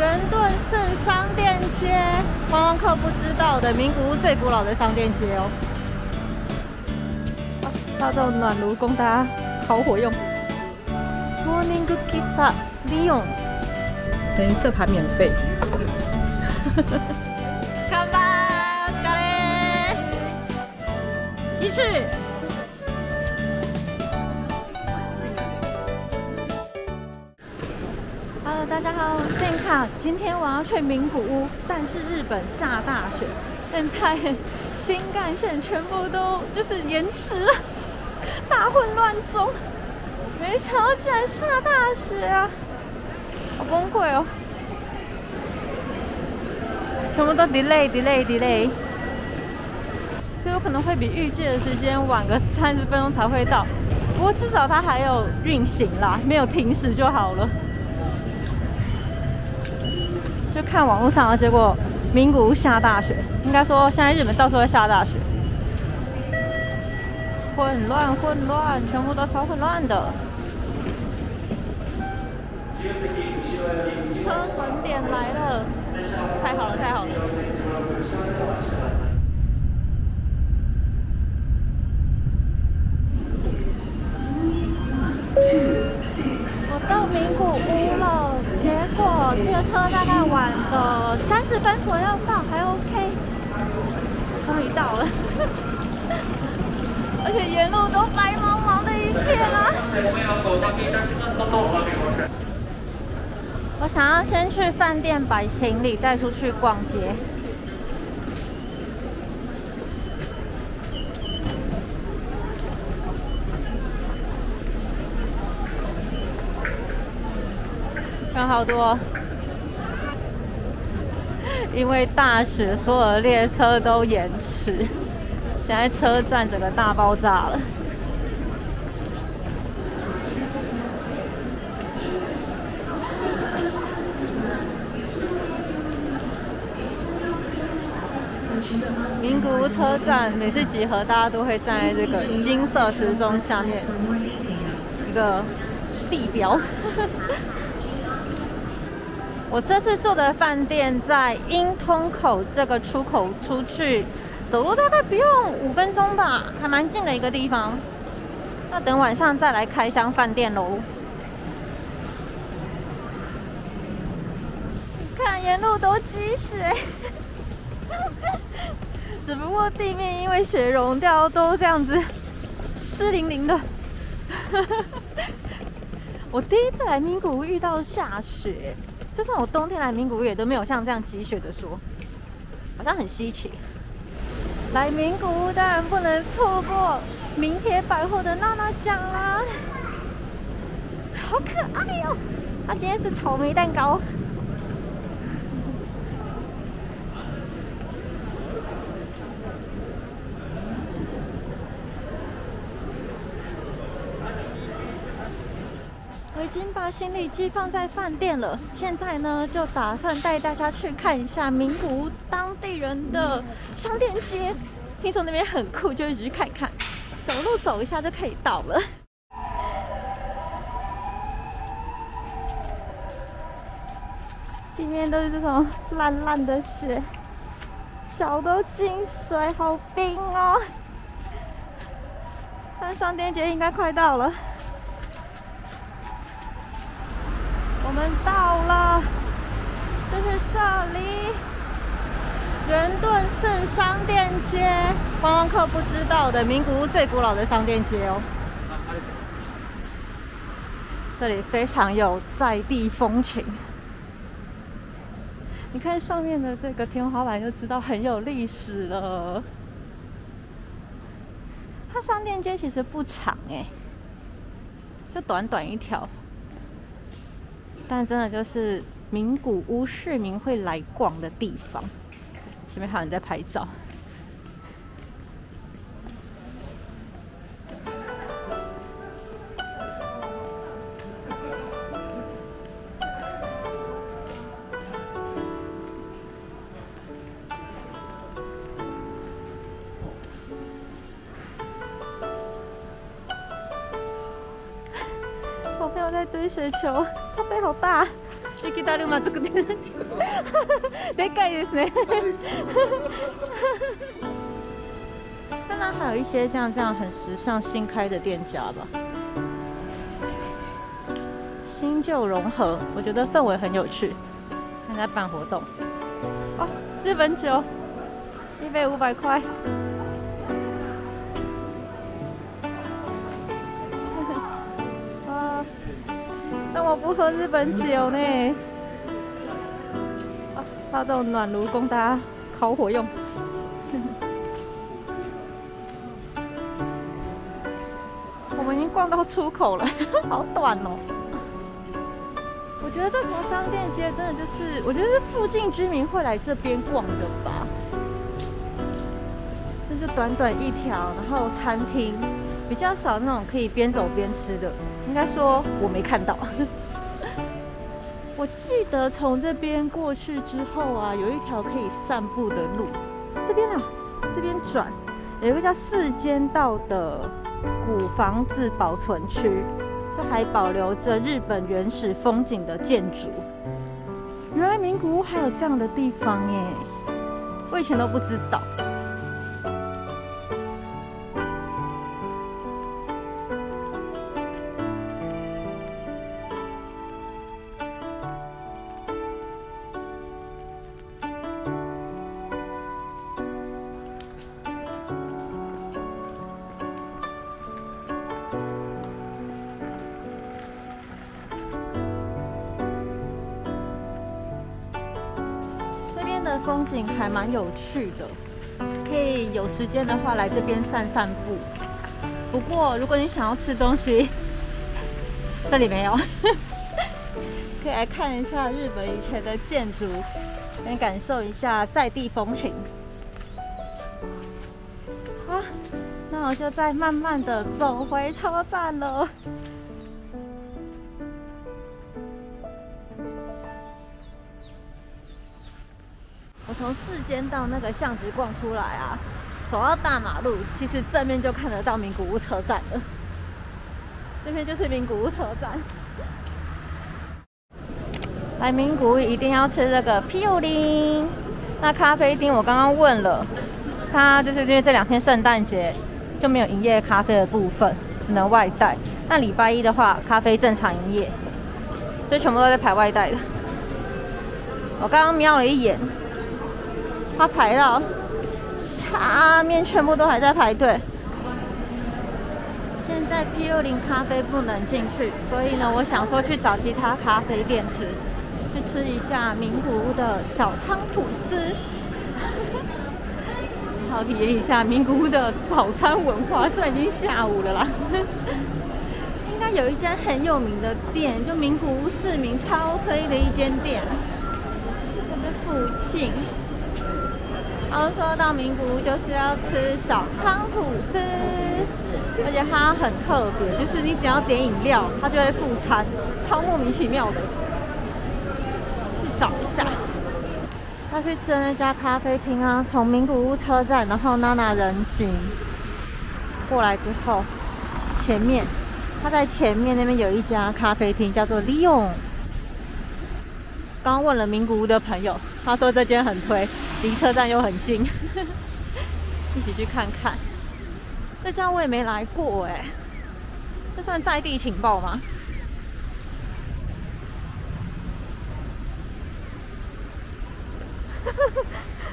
圆顿寺商店街，观光客不知道的名古屋最古老的商店街哦。发动暖炉供大家烤火用。Morning Kissa Leon，等于这盘免费。干吧，咖喱，继续。大家好，我是健卡。今天我要去名古屋，但是日本下大雪，现在新干线全部都就是延迟了，大混乱中。没想到竟然下大雪啊，好崩溃哦！全部都 delay delay delay，所以我可能会比预计的时间晚个三十分钟才会到。不过至少它还有运行啦，没有停驶就好了。就看网络上的结果，名古屋下大雪，应该说现在日本到处在下大雪，混乱混乱，全部都超混乱的。车准点来了，太好了，太好了！到名古屋了，结果列车大概晚了三十分左右到，还 OK，终于到了，而且沿路都白茫茫的一片啊！我想要先去饭店摆行李，再出去逛街。好多，因为大雪，所有的列车都延迟，现在车站整个大爆炸了。名古屋车站每次集合，大家都会站在这个金色时钟下面一个地标。我这次住的饭店在樱通口这个出口出去，走路大概不用五分钟吧，还蛮近的一个地方。那等晚上再来开箱饭店喽。看沿路都积雪。只不过地面因为雪融掉，都这样子湿淋淋的。我第一次来名古遇到下雪，就算我冬天来名古屋也都没有像这样积雪的说，好像很稀奇。来名古屋当然不能错过名铁百货的娜娜酱啦，好可爱哦！它今天是草莓蛋糕。我已经把行李寄放在饭店了，现在呢就打算带大家去看一下名古屋当地人的商店街。听说那边很酷，就一起去看看。走路走一下就可以到了。地面都是这种烂烂的雪，脚都进水，好冰哦。但商店街应该快到了。我们到了，就是这里，圆顿寺商店街，观光客不知道的名古屋最古老的商店街哦。这里非常有在地风情，你看上面的这个天花板就知道很有历史了。它商店街其实不长哎，就短短一条。但真的就是名古屋市民会来逛的地方。前面还有人在拍照。小朋友在堆雪球，他背好大， 雪だるま作ってるでかいですね当然还有一些像这样很时尚新开的店家吧新旧融合我觉得氛围很有趣看在办活动哦日本酒一杯五百块 我不喝日本酒呢。啊，它这种暖炉供大家烤火用。我们已经逛到出口了，好短哦。我觉得这条商店街真的就是，我觉得是附近居民会来这边逛的吧。这就短短一条，然后餐厅比较少那种可以边走边吃的，应该说我没看到。我记得从这边过去之后啊，有一条可以散步的路。这边啊，这边转，有一个叫四间道的古房子保存区，就还保留着日本原始风景的建筑。原来名古屋还有这样的地方耶，我以前都不知道。还蛮有趣的，可以有时间的话来这边散散步。不过如果你想要吃东西，这里没有，可以来看一下日本以前的建筑，来感受一下在地风情。好，那我就再慢慢的走回车站了。我从四间到那个巷子逛出来啊，走到大马路，其实正面就看得到名古屋车站了。这边就是名古屋车站。来名古屋一定要吃这个啤酒丁。那咖啡厅我刚刚问了，它就是因为这两天圣诞节就没有营业咖啡的部分，只能外带。那礼拜一的话，咖啡正常营业。这全部都在排外带的。我刚刚瞄了一眼。他排到下面，全部都还在排队。现在 P 六零咖啡不能进去，所以呢，我想说去找其他咖啡店吃，去吃一下名古屋的小仓吐司，好体验一下名古屋的早餐文化。虽然已经下午了啦，应该有一间很有名的店，就名古屋市民超推的一间店，在附近。然后说到名古屋就是要吃小仓吐司，而且它很特别，就是你只要点饮料，它就会附餐，超莫名其妙的。去找一下，他去吃的那家咖啡厅啊，从名古屋车站，然后娜娜人行过来之后，前面他在前面那边有一家咖啡厅，叫做 Leon。刚问了名古屋的朋友，他说这间很推。离车站又很近，一起去看看。这家我也没来过哎，这算在地情报吗？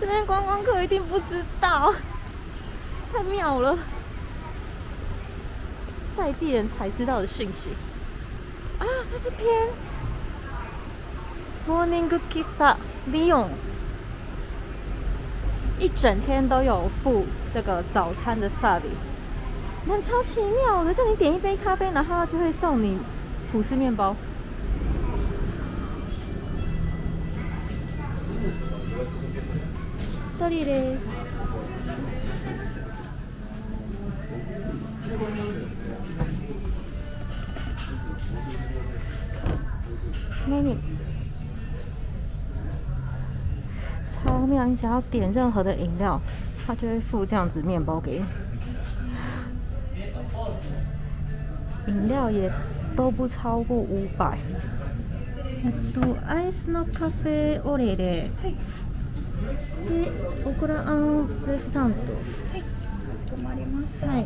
这边观光客一定不知道，太妙了，在地人才知道的讯息啊！在这边，Morning Kissa Leon。一整天都有付这个早餐的 service，那超奇妙的，就你点一杯咖啡，然后就会送你吐司面包。这里嘞，美女。超妙！你只要点任何的饮料，他就会附这样子面包给你。饮料也都不超过五百。 えっとアイスのカフェオレレはいでオクラあんプレスタントはいかしこまりましたはい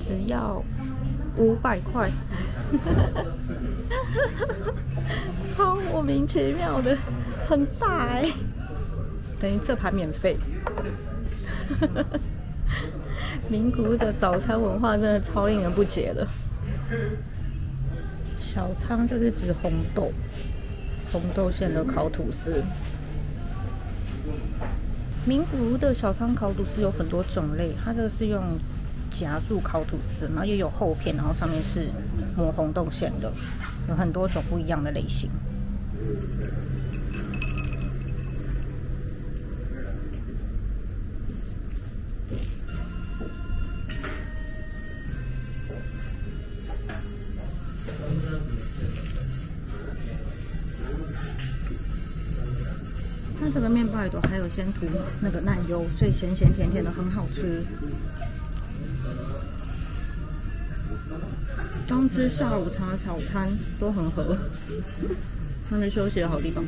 只要五百块超莫名其妙的很大、等于这盘免费名古屋的早餐文化真的超令人不解的。小仓就是指红豆，红豆馅的烤吐司。名古屋的小仓烤吐司有很多种类，它这个是用夹住烤吐司，然后又有厚片，然后上面是抹红豆馅的，有很多种不一样的类型。它这个面包里头还有先涂那个奶油，所以咸咸甜甜的很好吃。当吃下午茶、早餐都很合，那是休息的好地方。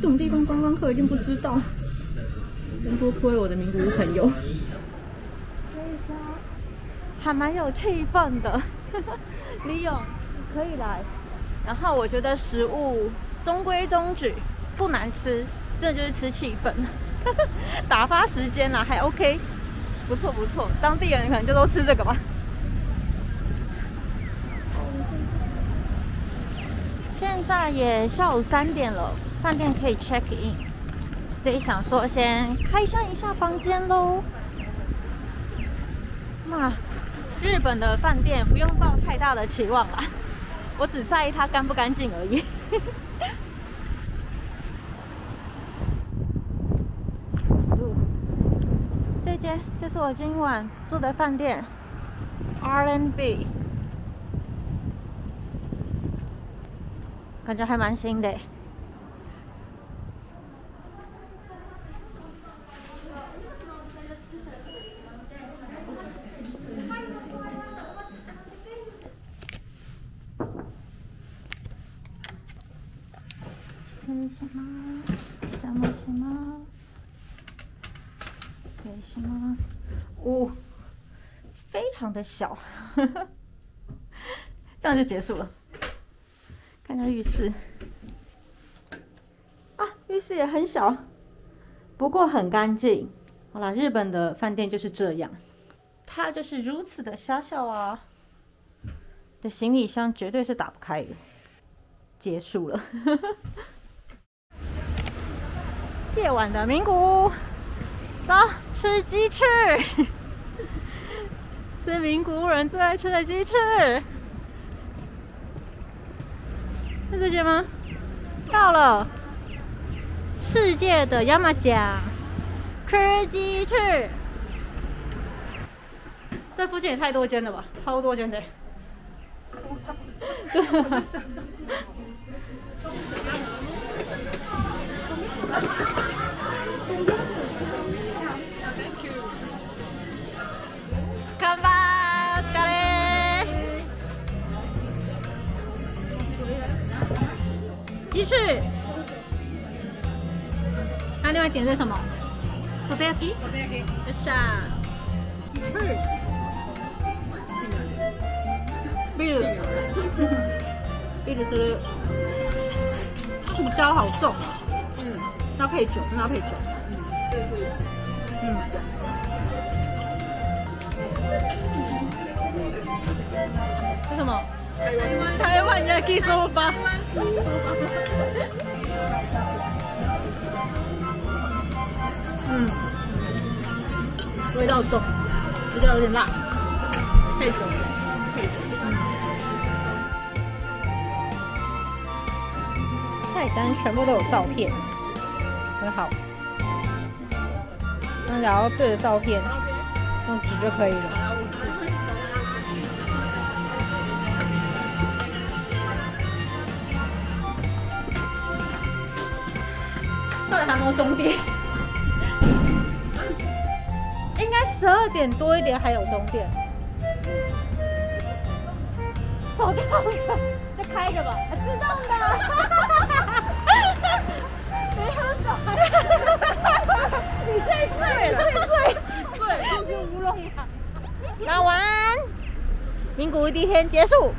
这种地方观光客一定不知道，真多亏我的名古屋朋友。这一家还蛮有气氛的，李勇，你可以来。然后我觉得食物中规中矩，不难吃，真的就是吃气氛，打发时间啦，还 OK，不错不错。当地人可能就都吃这个吧。现在也下午三点了，饭店可以 check in，所以想说先开箱一下房间喽。那日本的饭店不用抱太大的期望啦。我只在意它干不干净而已。这间就是我今晚住的饭店，R&B，感觉还蛮新的。失礼します。お邪魔します。 失礼します。哦，非常的小，这样就结束了。看一下浴室，啊，浴室也很小，不过很干净。好啦，日本的饭店就是这样，它就是如此的狭小啊。的行李箱绝对是打不开的。结束了。夜晚的名古屋， 走吃鸡翅，吃名古屋人最爱吃的鸡翅。是这些吗？到了，世界的亚麻甲，吃鸡翅。这附近也太多间了吧，超多间的。鸡翅。那另外点的是什么？土豆焼き。土豆焼き。よっしゃ。鸡翅。ビール。ビールする。胡椒好重啊。嗯。要配酒，真的要配酒。嗯。是什么？ 台湾焼きそば。嗯，味道重，味道有点辣，配酒，配酒。菜单全部都有照片，很好。那只要对着照片，用纸就可以了。 底还有没有终点？应该十二点多一点还有终点。手动的，就开着吧，啊自动的。没有手，你最醉了，最醉，对，就是乌龙。那晚安，名古屋第一天结束。